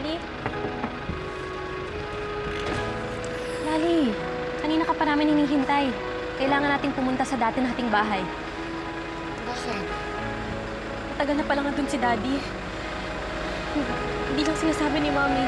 Lali? Lali, kanina ka pa namin hinihintay. Kailangan nating pumunta sa dati nating bahay. Bakit? Matagal na pala nga dun si Daddy. Hindi lang sinasabi ni Mami.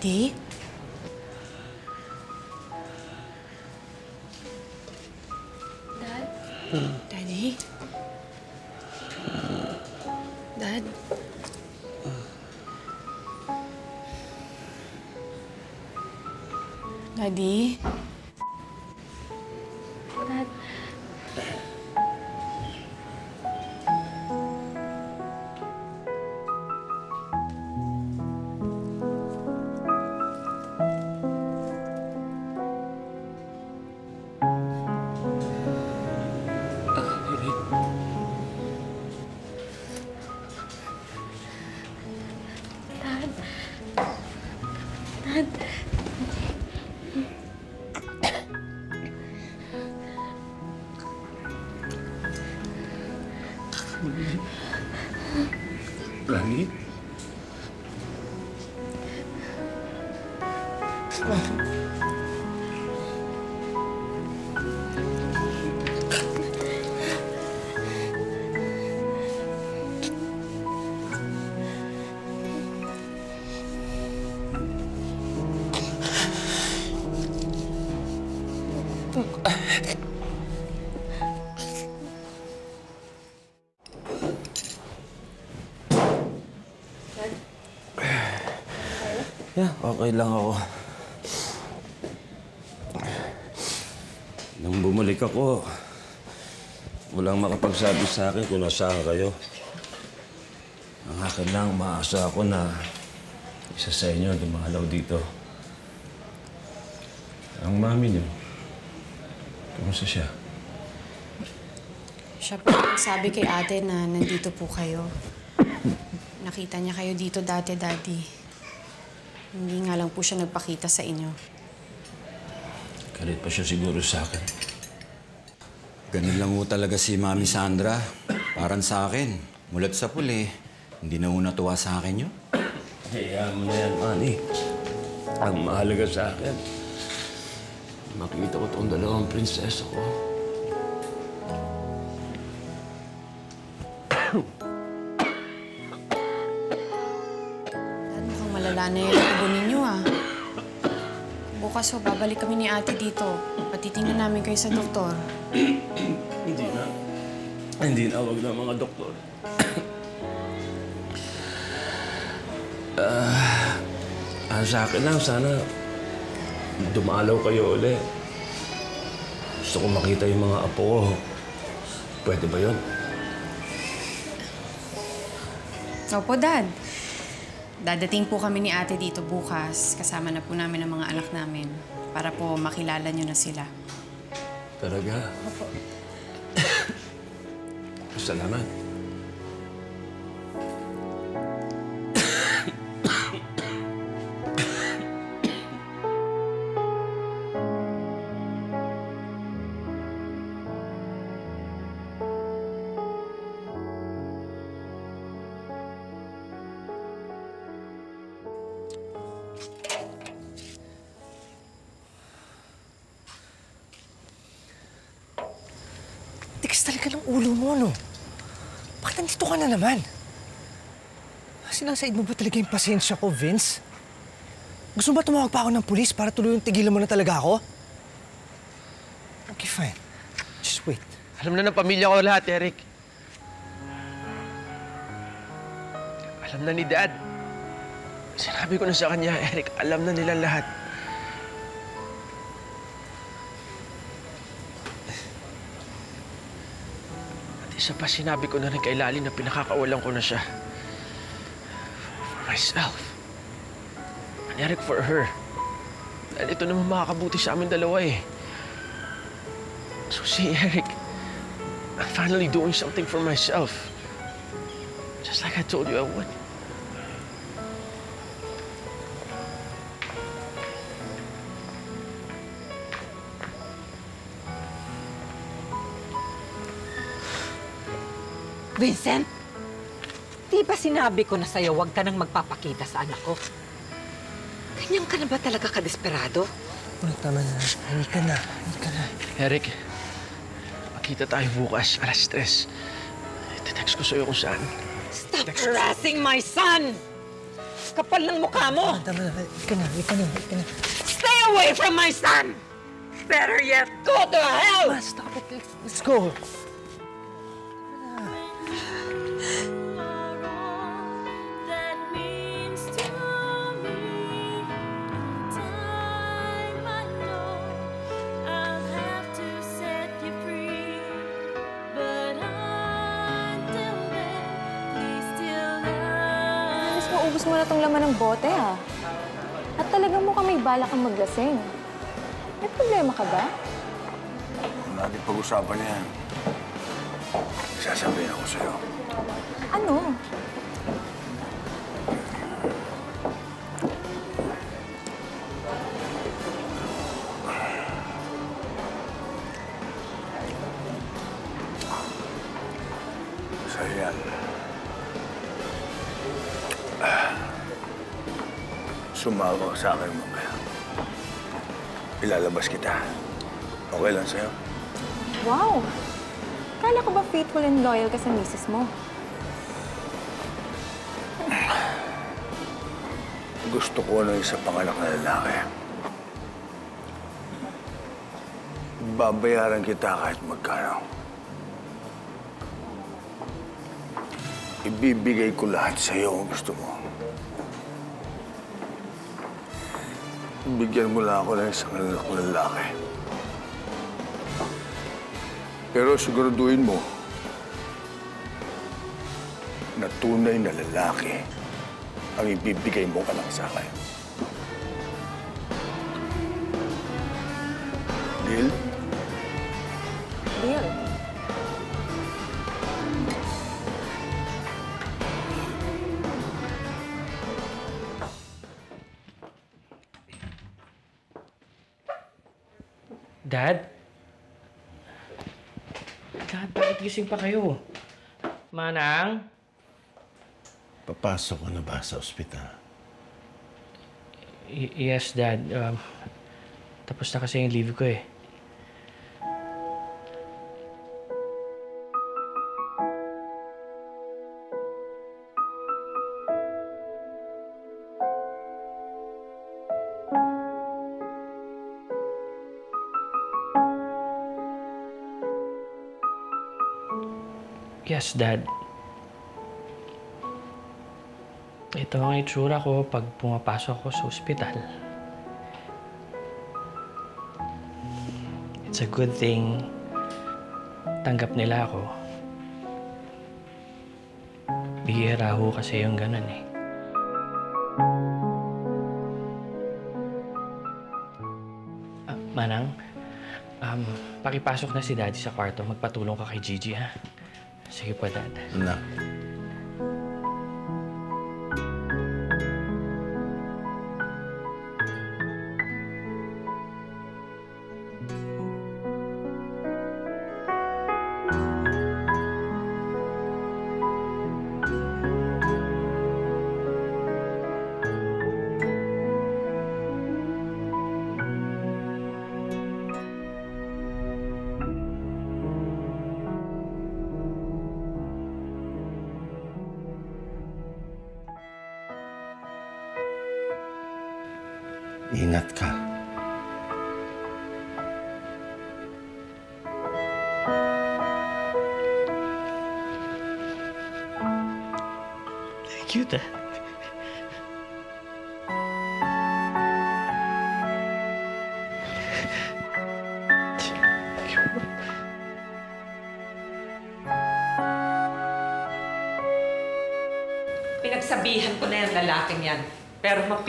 Daddy? Dad? Daddy? Dad? Daddy? Dad? Okay lang ako. Nung bumalik ako, walang makapagsabi sa akin kung nasaan kayo. Ang akin lang, maasa ako na isa sa inyo dumalaw dito. Ang mami niyo, kumusta siya? Siya po sabi kay ate na nandito po kayo. Nakita niya kayo dito dati, Daddy. Hindi nga lang po siya nagpakita sa inyo. Galit pa siya siguro sa akin. Ganun lang ho talaga si Mami Sandra. Parang sa akin. Mulat sa puli. Hindi na ho natuwa sa akin yun. Hayaan mo na yan, Manny. Ang mahalaga sa akin, makita ko itong dalawang prinsesa ko. Na yung tubo ninyo ah. Bukas ho, babalik kami ni ate dito. Patitingnan namin kayo sa doktor. Hindi na. Hindi na, wag na mga doktor. Ah, ah, sa akin lang, sana dumalaw kayo uli. Gusto ko makita yung mga apo ko. Pwede ba yun? Opo, Dad. Dadating po kami ni ate dito bukas. Kasama na po namin ang mga anak namin. Para po makilala nyo na sila. Talaga? Opo. Salamat. Tigas talaga ng ulo mo, no? Bakit nandito ka na naman? Sinasaid mo ba talaga yung pasensya ko, Vince? Gusto mo ba tumawag pa ako ng pulis para tuloy yung tigilan mo na talaga ako? Okay, fine. Just wait. Alam na ng pamilya ko lahat, Eric. Alam na ni Dad. Sinabi ko na sa kanya, Eric, alam na nila lahat. Isa pa, sinabi ko na rin kay Lali na pinakakawalan ko na siya. For myself. Eric, for her. Dahil ito naman makakabuti sa amin dalawa eh. So see, Eric, I'm finally doing something for myself. Just like I told you I would. Vincent, di ba sinabi ko na sa'yo huwag ka nang magpapakita sa anak ko? Ganyan ka na ba talaga kadesperado? Oh, tama na. Hindi ka na. Hindi ka na. Eric, makita tayo bukas, alas tres. Iti-text ko sa'yo kung saan. Stop harassing my son! Kapal ng mukha mo! Ah, tama na. Hindi ka na. Hindi ka na. Hindi ka na. Stay away from my son! Better yet, go to hell! Ma, stop it. Let's, let's go. Bote, ah. At talagang mukhang may balak kang maglasing. May problema ka ba? Natin pag-usapan yan, sasabihin ako sa'yo. Ano? Sa akin mamaya. Ilalabas kita. Okay lang sa'yo? Wow! Kala ko ba faithful and loyal ka sa misis mo? Gusto ko ng isa panganak na lalaki. Babayaran kita kahit magkano. Ibibigay ko lahat sa iyo kung gusto mo. Bigyan mo lang ako ng isang anak na lalaki. Pero siguraduhin mo na tunay na lalaki ang ibibigay mo anak sa akin. Deal. Gising pa kayo? Manang? Papasok ka na ba sa ospital? Y- yes, Dad. Um, tapos na kasi yung leave ko eh. Yes, Dad. Ito ang itsura ko pag pumapasok ko sa ospital. It's a good thing tanggap nila ako. Bihira ho kasi yung ganun eh. Ah, Manang, um, pakipasok na si Daddy sa kwarto. Magpatulong ka kay Gigi, ha? Sige po, Dad. Na.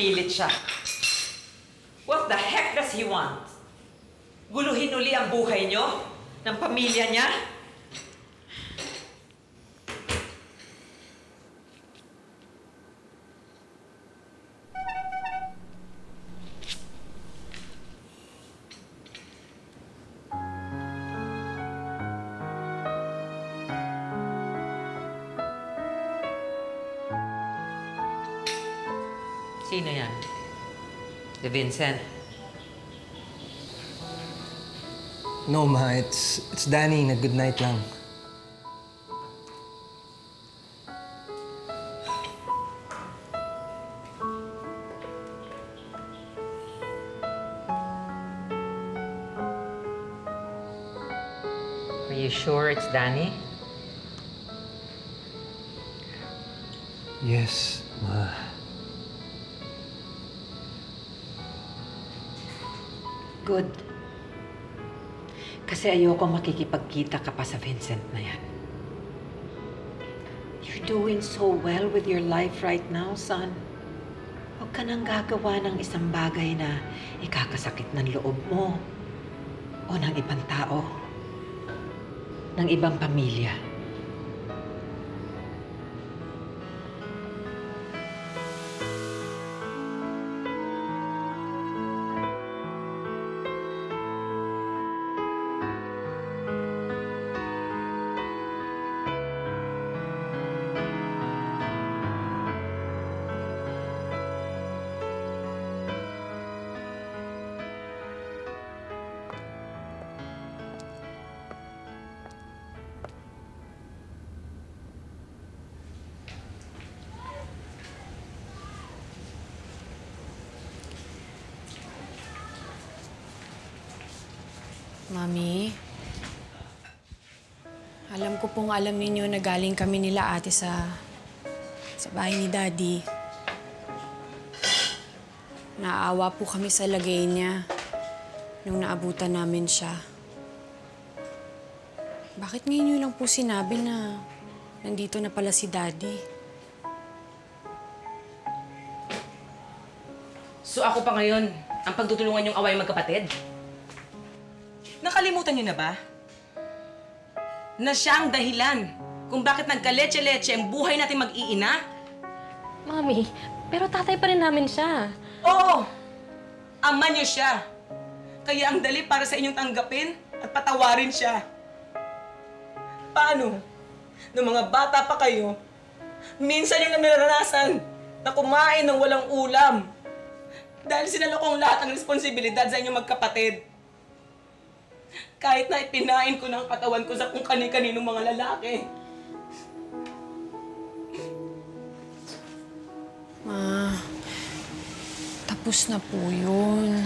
Pero mapilit siya. What the heck does he want? Guluhin uli ang buhay niyo? Ng pamilya niya? Vincent. No, ma. It's, it's Danny. Nag-good night lang. Are you sure it's Danny? Yes, ma. Good. Kasi ayoko makikipagkita ka pa sa Vincent na yan. You're doing so well with your life right now, son. Huwag ka nang gagawa ng isang bagay na ikakasakit ng loob mo o ng ibang tao, ng ibang pamilya. Mami, alam ko pong alam ninyo na galing kami nila ate sa, sa bahay ni Daddy. Naawa po kami sa lagay niya nung naabutan namin siya. Bakit ngayon niyo lang po sinabi na nandito na pala si Daddy? So ako pa ngayon, ang pagtutulungan yung away magkapatid? Nakalimutan niyo na ba? Na siya ang dahilan kung bakit nagka-leche-leche ang buhay natin mag-iina? Mami, pero tatay pa rin namin siya. Oo! Ama niyo siya. Kaya ang dali para sa inyong tanggapin at patawarin siya. Paano? Nung mga bata pa kayo, minsan yung naranasan na kumain ng walang ulam. Dahil sinalokong lahat ng responsibilidad sa inyong magkapatid. Kahit na ipinain ko ng katawan ko sa kung kani-kaninong mga lalaki. Ma, tapos na po yun.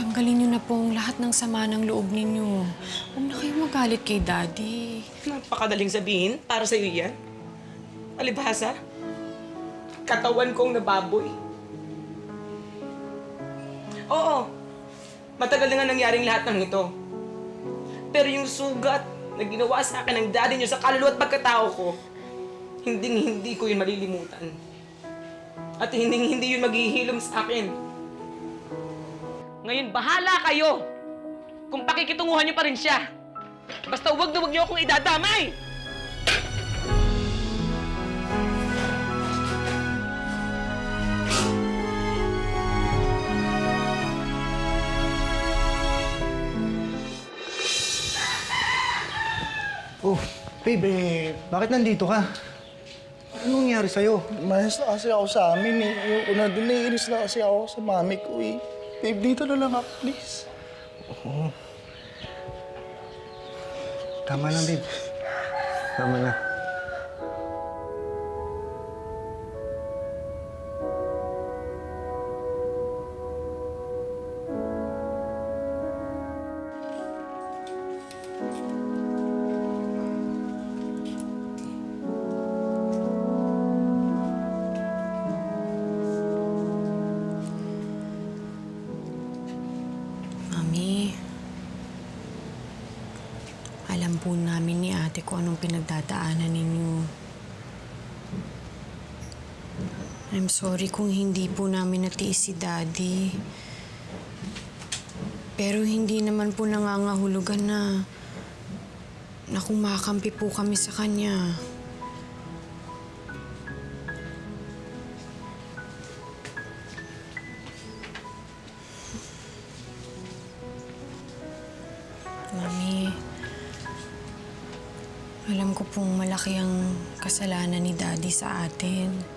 Tanggalin niyo na pong lahat ng sama ng loob ninyo. Huwag na kayo magalit kay Daddy. Napakadaling sabihin para sa iyo yan. Palibhasa, katawan kong nababoy. Oo, matagal na nga nangyaring lahat ng ito. Pero yung sugat na ginawa sa akin ng daddy niyo sa kaluluwa at pagkatao ko, hindi hindi ko yun malilimutan. At hindi hindi yun maghihilom sa akin. Ngayon, bahala kayo kung pakikitunguhan niyo pa rin siya. Basta huwag na huwag niyo akong idadamay! Babe, bakit nandito ka? Anong nangyari sa'yo? Mayas na kasi ako sa amin eh. Yung una doon, naiinis na kasi ako sa mami ko eh. Babe, dito na lang ako, please. Tama na, babe. Tama na. Sorry kung hindi po namin natiis si Daddy. Pero hindi naman po nangangahulugan na na kung makampi po kami sa kanya. Mami, alam ko pong malaki ang kasalanan ni Daddy sa atin.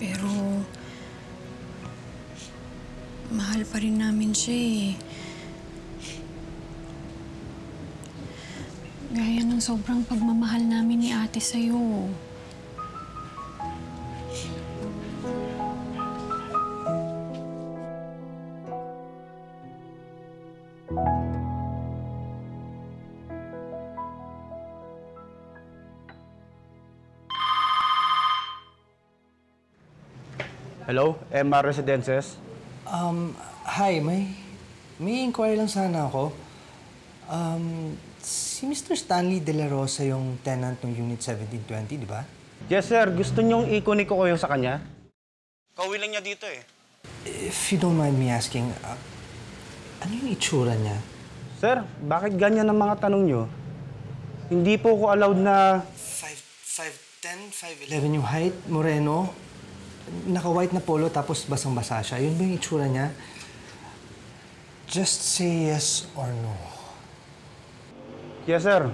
Pero, mahal pa rin namin siya eh. Gaya ng sobrang pagmamahal namin ni ate sa'yo. Hello, MR Residences? Um, hi, may... May inquiry lang sana ako. Um, si Mr. Stanley De La Rosa yung tenant ng Unit 1720, di ba? Yes, sir. Gusto niyong ikunin ko kayo sa kanya? Kauwi lang niya dito eh. If you don't mind me asking, uh, ano yung itsura niya? Sir, bakit ganyan ang mga tanong niyo? Hindi po ko allowed na... 5'10", 5'11 yung height, moreno, naka-white na polo tapos basang-basa siya. Yun ba yung itsura niya? Just say yes or no. Yes, sir.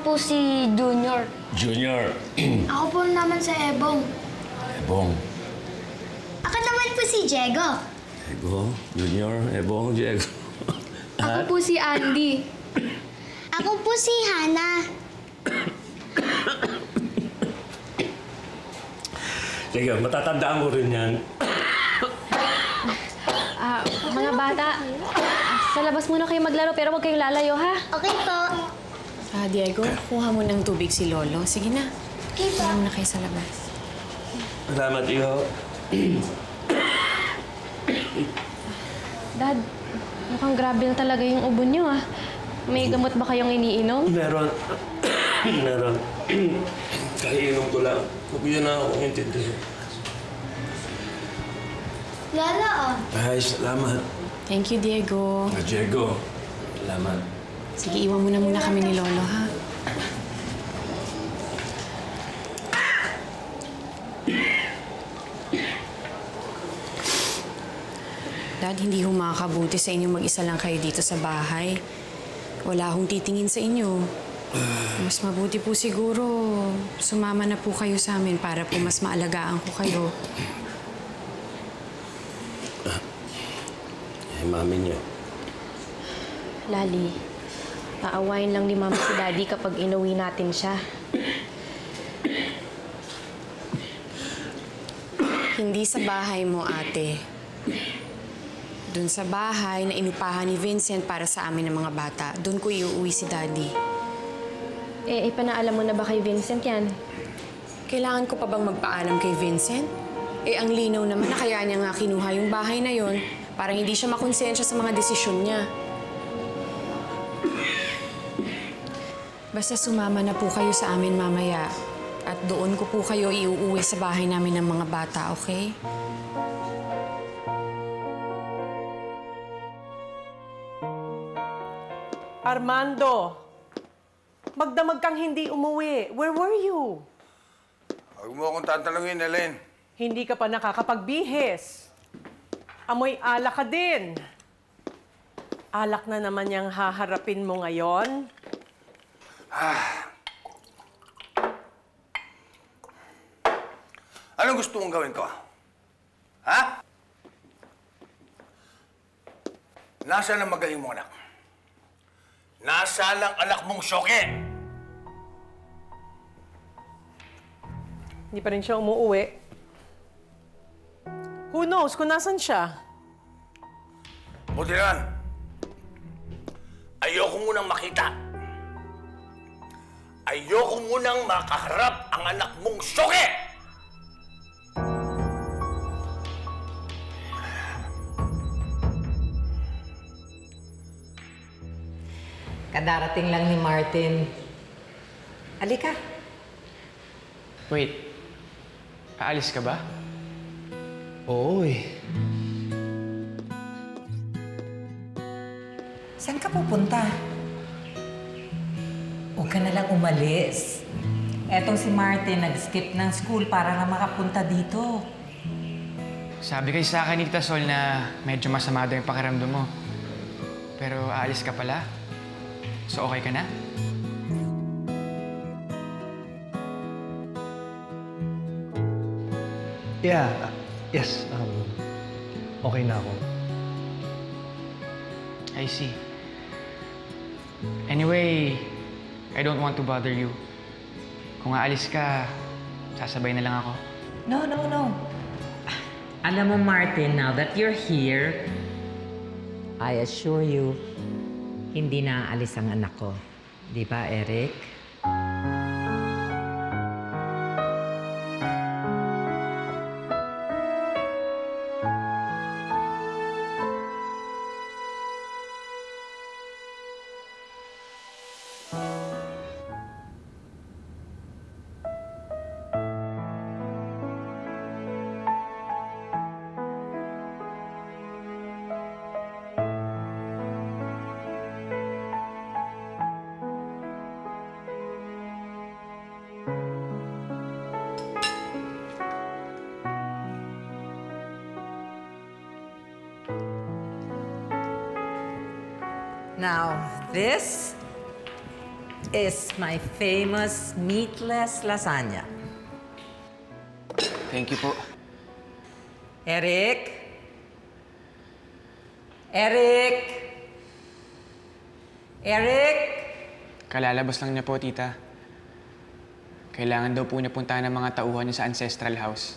Po si Junior. Junior. Ako po naman sa Ebong. Ebong. Ako naman po si Diego. Ego. Junior. Ebong. Diego. Ako po si Andy. Ako po si Hana. Sige, matatandaan ko rin yan. Ah, mga bata, sa labas muna kayo maglaro pero huwag kayong lalayo, ha? Okay po. Ah, Diego, kuha mo ng tubig si Lolo. Sige na. Okay po. Alam na kayo sa labas. Salamat, Iho. Dad, mukhang grabe na talaga yung ubo niyo, ah. May gamot ba kayong iniinom? Meron. Meron. Kaiinom ko lang. Huwag yun na akong intindihin. Lala, oh. Ay, salamat. Thank you, Diego. Ah, Diego. Salamat. Sige, iwan mo na muna kami ni Lolo, ha? Dad, hindi ho makakabuti sa inyo mag-isa lang kayo dito sa bahay. Wala akong titingin sa inyo. Mas mabuti po siguro, sumama na po kayo sa amin para po mas maalagaan ko kayo. Eh, mami niyo. Lali, aawayin lang ni Mama si Daddy kapag inuwi natin siya. Hindi sa bahay mo, ate. Doon sa bahay na inupahan ni Vincent para sa amin ng mga bata, doon ko iuwi si Daddy. Eh, ipanaalam mo na ba kay Vincent yan? Kailangan ko pa bang magpaalam kay Vincent? Eh, ang linaw naman na kaya niya nga kinuha yung bahay na yon para hindi siya makonsensya sa mga desisyon niya. Basta sumama na po kayo sa amin mamaya. At doon ko po kayo iuuwi sa bahay namin ng mga bata, okay? Armando! Magdamag kang hindi umuwi. Where were you? Huwag mo akong tatanungin, Ellen. Hindi ka pa nakakapagbihis. Amoy alak ka din. Alak na naman yung haharapin mo ngayon. Anong gusto mong gawin ko? Ha? Nasaan ang magaling mong anak? Nasaan ang anak mong syoke? Hindi pa rin siya umuuwi. Who knows kung nasan siya? Buti naman. Ayoko munang makita. Ayoko munang makaharap ang anak mong syoke! Kadarating lang ni Martin. Alika. Wait. Aalis ka ba? Oo eh. Saan ka pupunta? Huwag ka na lang umalis. Etong si Martin nag-skip ng school para lang makapunta dito. Sabi kay sa akin ni Tita Sol na medyo masama daw yung pakiramdam mo. Pero aalis ka pala. So okay ka na? Yeah, uh, yes. Um, okay na ako. I see. Anyway, I don't want to bother you. Kung aalis ka, sasabay na lang ako. No, no, no. Alam mo, Martin, now that you're here, I assure you, hindi na aalis ang anak ko. Di ba, Eric? Now, this is my famous meatless lasagna. Thank you po. Eric? Eric? Eric? Kalalabas lang niya po, tita. Kailangan daw po niya puntahan ng mga tauhan niya sa ancestral house.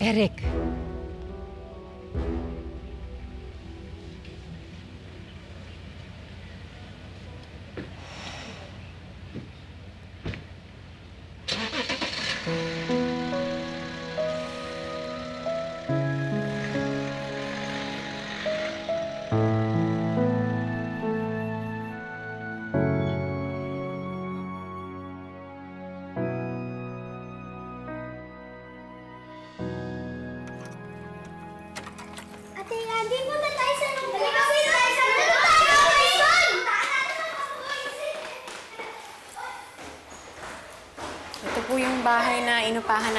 Eric.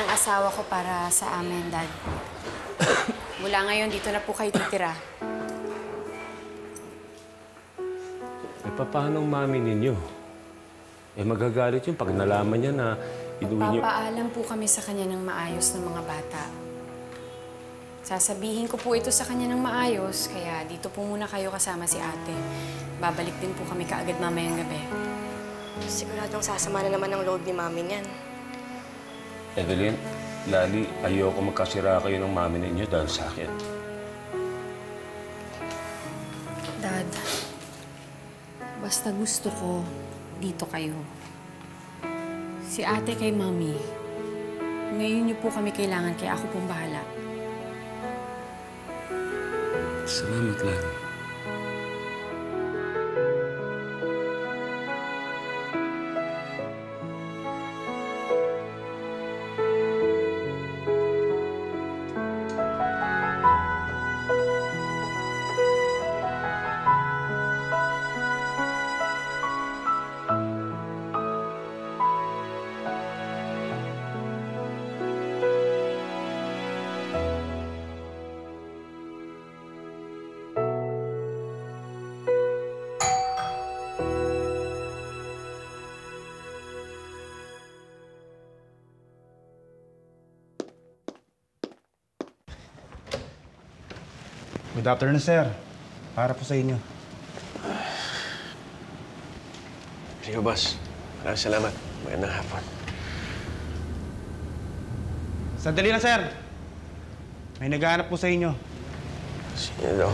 Ng asawa ko para sa amin, Dad. Mula ngayon, dito na po kayo titira. Eh, paano ang mami ninyo? Eh, magagalit yun pag nalaman niya na inuwi niyo... Papaalam po kami sa kanya ng maayos ng mga bata. Sasabihin ko po ito sa kanya ng maayos, kaya dito po muna kayo kasama si ate. Babalik din po kami kaagad mamayang gabi. Siguradong sasama na naman ang loob ni Mami niyan. Evelyn, Lali, ayoko magkasira kayo ng mami ninyo dahil sa akin. Dad, basta gusto ko, dito kayo. Si ate kay mami, ngayon niyo po kami kailangan, kaya ako pong bahala. Salamat, Lali. Good afternoon, sir. Para po sa inyo. Sige, boss. Maraming salamat. Magandang hapon. Sandali lang, sir. May naghahanap po sa inyo. Sino daw?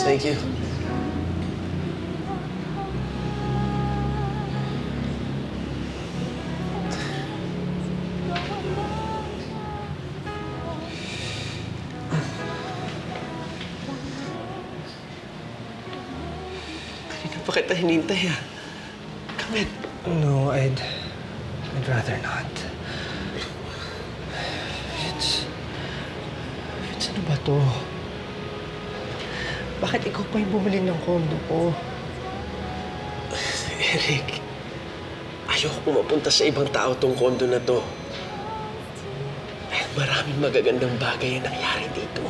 Boss. Thank you. Pa kita hinintay, ah. Come in. No, I'd... I'd rather not. Vince... Vince, ano ba to? Bakit ikaw pa yung bumili ng kondo ko? Eric, ayoko mapunta sa ibang tao tong kondo na to. Dahil maraming magagandang bagay ang nangyari dito.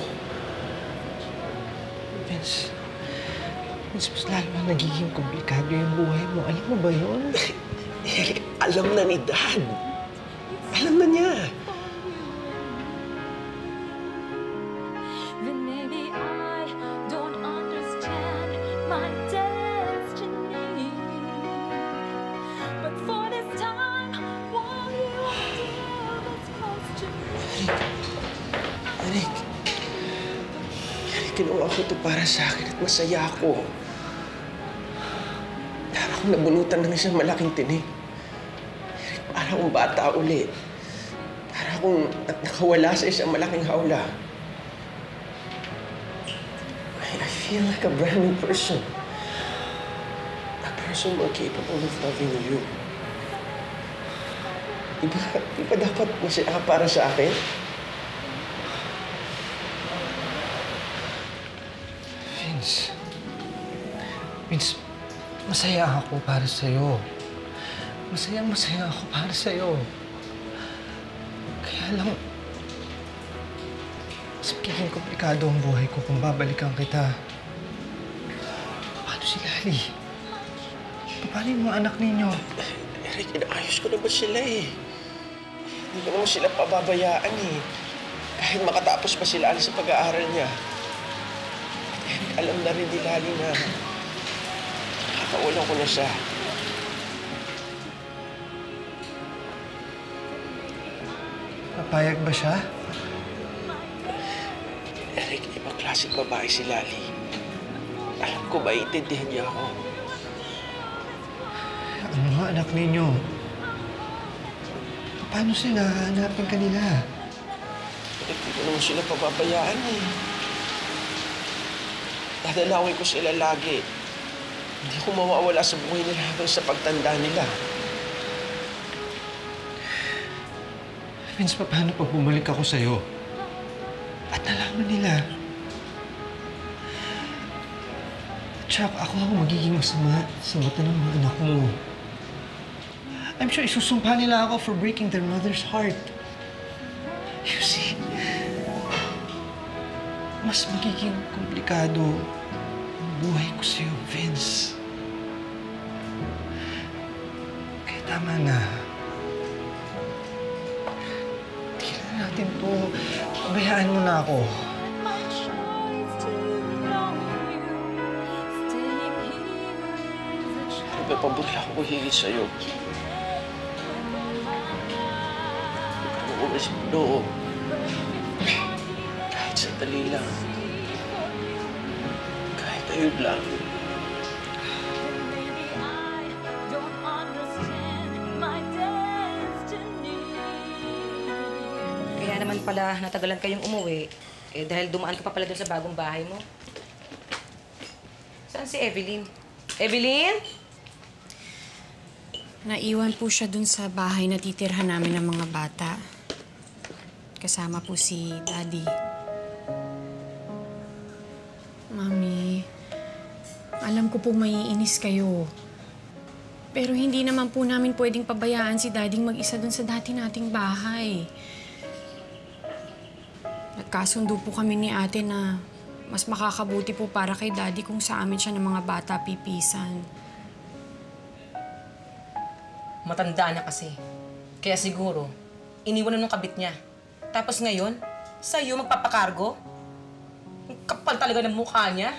Vince... Vince, mas lalo na nagiging komplikado yung buhay mo. Alam mo ba yun? Eric, alam na ni Dad. Para sa akin at masaya ako. Para akong nabunutan ng isang malaking tinig. Para akong bata uli. Para akong nak- nakawala sa isang malaking hawla. I, I feel like a brand new person. A person more capable of loving you. Di ba, di ba dapat masaya para sa akin? Masaya ako para sa'yo. Masaya, masaya ako para sa'yo. Kaya lang, mas magiging komplikado ang buhay ko kung babalikan kita. Paano si Lali? Paano yung mga anak ninyo? Eric, inaayos ko naman sila eh. Hindi naman sila pababayaan eh. Kahit makatapos pa sila sa pag-aaral niya. At alam na rin ni Lali na nakakawalan ko na siya. Papayag ba siya? Eric, ibang klaseng babae si Lali. Alam ko, maiintindihan niya ako. Ang mga anak ninyo, paano sila hanapin kanila? Hindi ko naman sila pababayaan eh. Dadalawin ko sila lagi. Hindi ko mawawala sa buhay nila hanggang sa pagtanda nila. Vince, paano pag bumalik ako sa'yo? At nalaman nila. Chuck, ako ang magiging masama sa mata ng mga anak mo. I'm sure isusumpa nila ako for breaking their mother's heart. You see, mas magiging komplikado buhay ko sa'yo, Vince. Kaya tama na. Tingnan natin to. Pabayaan mo na ako. Ano ba pabuti ako hihigit sa'yo? Huwag kang umalis mo loob. Kahit sandali lang. Ayun lang. Kaya naman pala natagalan kayong umuwi. Eh dahil dumaan ka pa pala doon sa bagong bahay mo. Saan si Evelyn? Evelyn? Naiwan po siya dun sa bahay na titirhan namin ng mga bata. Kasama po si Daddy. Mami, alam ko po maiinis kayo. Pero hindi naman po namin pwedeng pabayaan si Daddy mag-isa dun sa dati nating bahay. Nagkasundo po kami ni ate na mas makakabuti po para kay Daddy kung sa amin siya ng mga bata pipisan. Matanda na kasi. Kaya siguro, iniwan na nung kabit niya. Tapos ngayon, sa'yo magpapakargo? Ang kapal talaga ng mukha niya.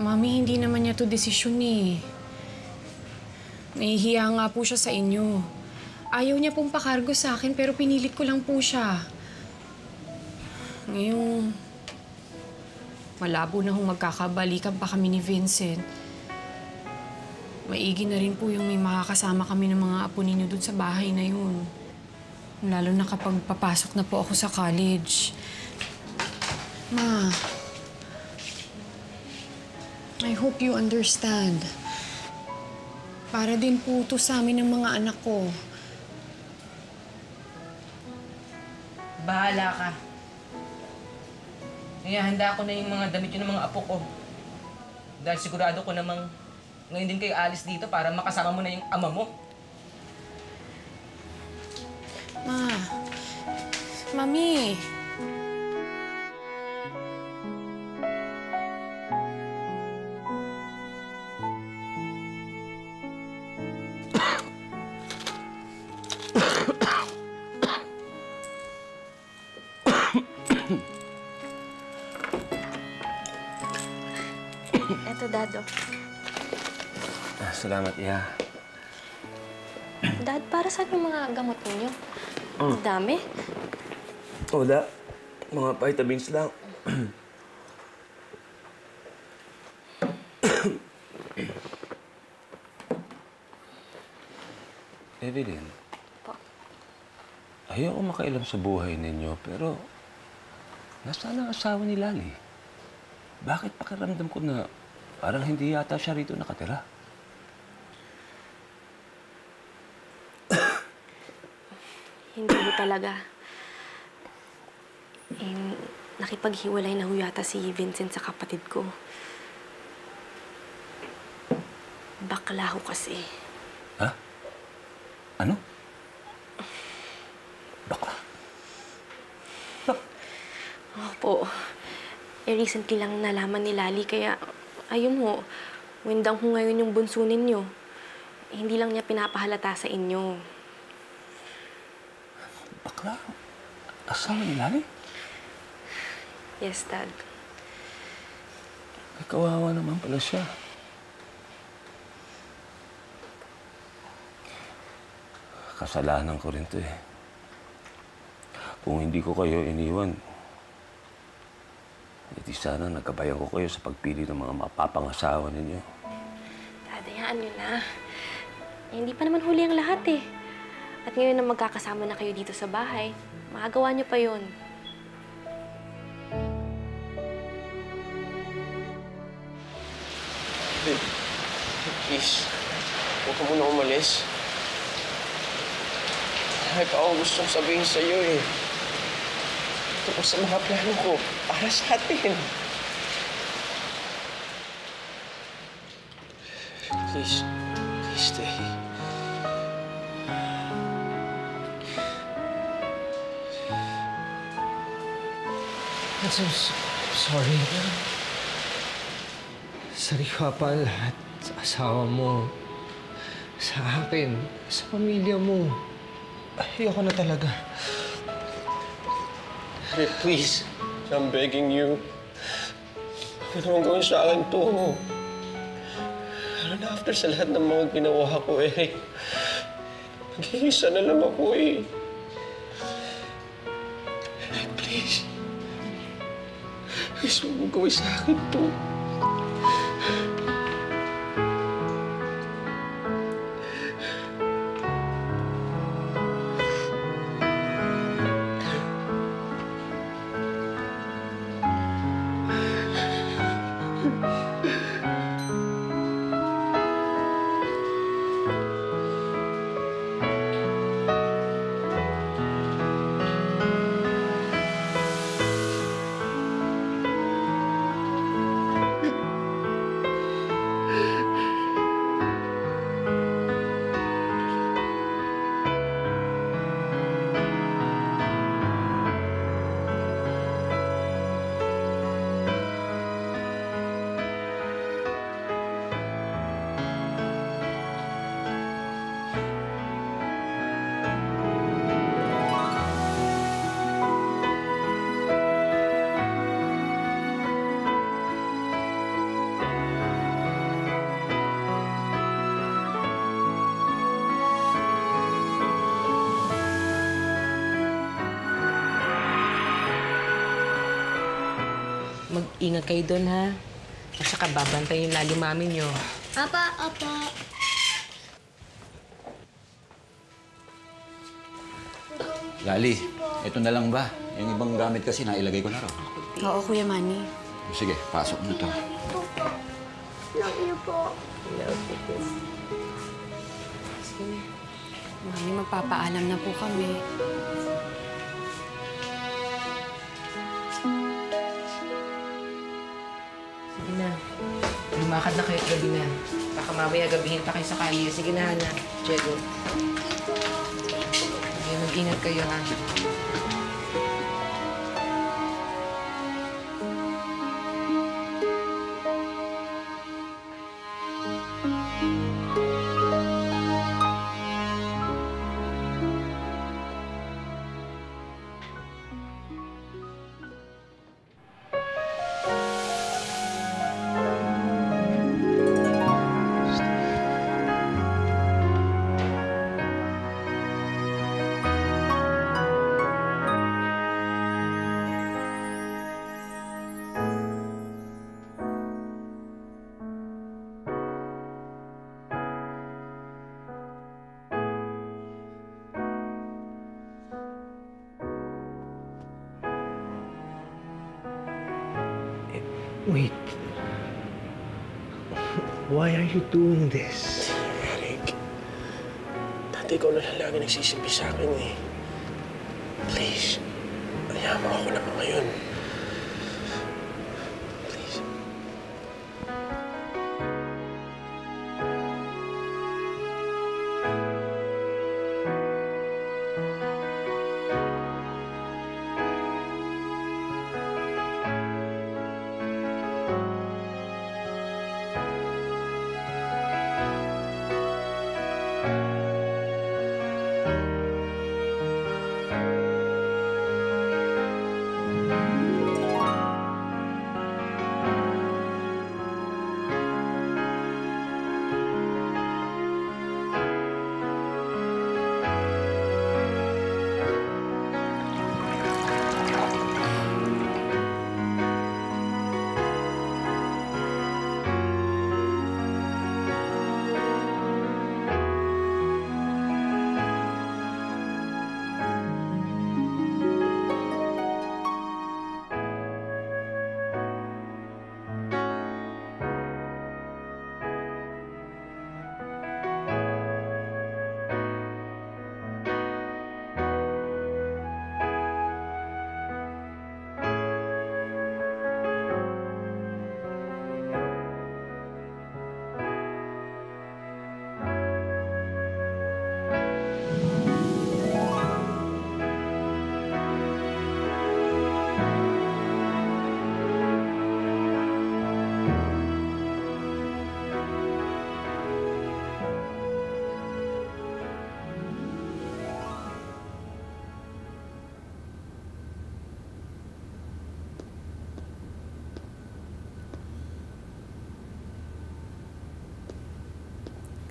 Mami, hindi naman niya to desisyon eh. Nahihiya nga po siya sa inyo. Ayaw niya pong pakargo sa akin pero pinilit ko lang po siya. Ngayong malabo na hong magkakabalikan pa kami ni Vincent. Maigi na rin po yung may makakasama kami ng mga apo ninyo dun sa bahay na yun. Lalo na kapag papasok na po ako sa college. Ma, I hope you understand. Para din po to sa amin ng mga anak ko. Bahala ka. Kaya handa ko na yung mga damit yun ng mga apo ko. Dahil sigurado ko namang ngayon din kayo alis dito para makasama mo na yung ama mo. Ma, Mami. Salamat, Iha. Dad, para saan yung mga gamot ninyo? Mm. Dami? Wala. Mga vitamins lang. Evelyn. Pa? Ayoko makailam sa buhay ninyo, pero... Nasaan ang asawa ni Lali? Bakit pakiramdam ko na parang hindi yata siya rito nakatira? Talaga. Eh, nakipaghiwalay na ho yata si Vincent sa kapatid ko. Bakla ho kasi. Ha? Ano? Opo. Eh, recently lang nalaman ni Lali, kaya ayun ho, windang ho ngayon yung bunso ninyo. Hindi lang niya pinapahalata sa inyo. Bakla? Asawa ni Lali? Yes, Dad. Ay, kawawa naman pala siya. Kasalanan ko rin to eh. Kung hindi ko kayo iniwan, hindi sana nagkabayan ko kayo sa pagpili ng mga mapapangasawa ninyo. Dad, hayaan niyo na. Eh, hindi pa naman huli ang lahat eh. At ngayon na magkakasama na kayo dito sa bahay, makagawa niyo pa yon. Babe, please. Huwag ka muna umalis. Pa ako gustong sabihin sa'yo eh. Tungkol sa mga plano ko para sa atin. Please I'm so sorry. Sariwa pa ang sa asawa mo. Sa akin, sa pamilya mo. Ayoko na talaga. Rick, please. I'm begging you. Huwag naman gawin sa akin to. Lalo na after sa lahat ng mga ginawa ko, Eric. Mag-iisa na lang ako eh. Please. Please, huwag mong gawin sa akin to. Mag-ingat kayo doon, ha? At saka babantay yung lali mami nyo. Apa, apa. Lali, ito na lang ba? Yung ibang gamit kasi nailagay ko na raw. Oo, Kuya Manny. Sige, pasok mo to. Love you po. Sige na. Mami, magpapaalam na po kami. Lumakad na kayo gabi na. Baka mamaya gabihin pa kayo sa kalye. Sige na, Hana. Diego. Sige, mag-ingat kayo, ha? Wait. Why are you doing this? Eric, dati ikaw na lang lagi nagsisilbi sa akin eh. Please, hayaan mo ako naman ngayon.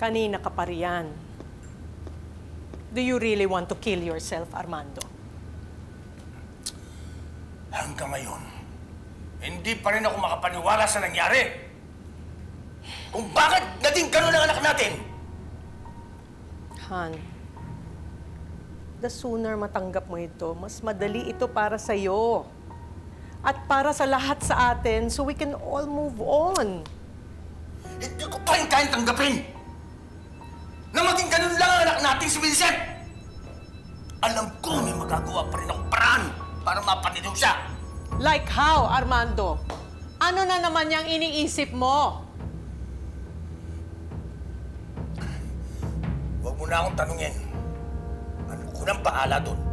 Kanina ka pa riyan. Do you really want to kill yourself, Armando? Hanggang ngayon, hindi pa rin ako makapaniwala sa nangyari. Kung bakit naging ganun ang anak natin. Han, the sooner matanggap mo ito, mas madali ito para sa iyo. At para sa lahat sa atin, so we can all move on. Hindi ko pa rin kayang tanggapin natin si Vincent. Alam ko may magagawa pa rin akong paraan para mapatinaw siya. Like how, Armando? Ano na naman yung iniisip mo? Huwag mo na akong tanungin. Ano ko nang bahala doon?